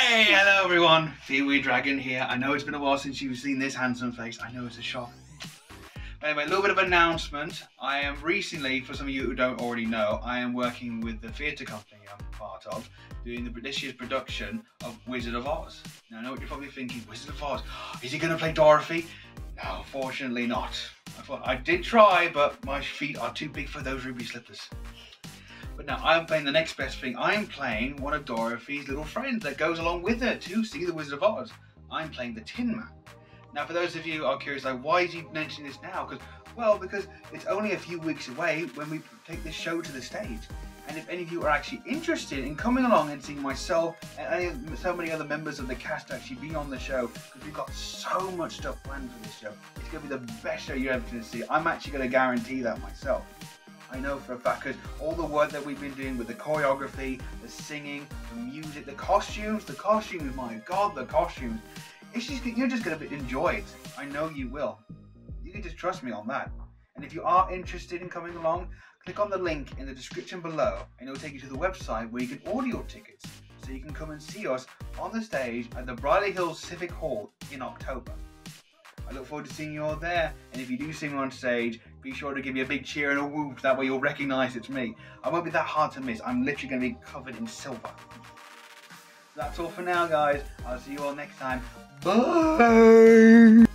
Hey, hello everyone, Peeweed Dragon here. I know it's been a while since you've seen this handsome face. I know it's a shock. Anyway, a little bit of announcement. I am recently, for some of you who don't already know, I am working with the theatre company I'm part of, doing the, this year's production of Wizard of Oz. Now I know what you're probably thinking, Wizard of Oz, is he going to play Dorothy? No, fortunately not. I, thought, I did try, but my feet are too big for those ruby slippers. But now I'm playing the next best thing. I'm playing one of Dorothy's little friends that goes along with her to see the Wizard of Oz. I'm playing the Tin Man. Now, for those of you who are curious, like, why is he mentioning this now? Because, well, because it's only a few weeks away when we take this show to the stage. And if any of you are actually interested in coming along and seeing myself and so many other members of the cast actually be on the show, because we've got so much stuff planned for this show, it's going to be the best show you're ever going to see. I'm actually going to guarantee that myself. I know for a fact because all the work that we've been doing with the choreography, the singing, the music, the costumes, the costumes, my god, the costumes. It's just, you're just going to enjoy it. I know you will. You can just trust me on that. And if you are interested in coming along, click on the link in the description below and it'll take you to the website where you can order your tickets so you can come and see us on the stage at the Brierley Hills Civic Hall in October. I look forward to seeing you all there. And if you do see me on stage, be sure to give me a big cheer and a whoop. That way you'll recognise it's me. I won't be that hard to miss. I'm literally going to be covered in silver. That's all for now, guys. I'll see you all next time. Bye.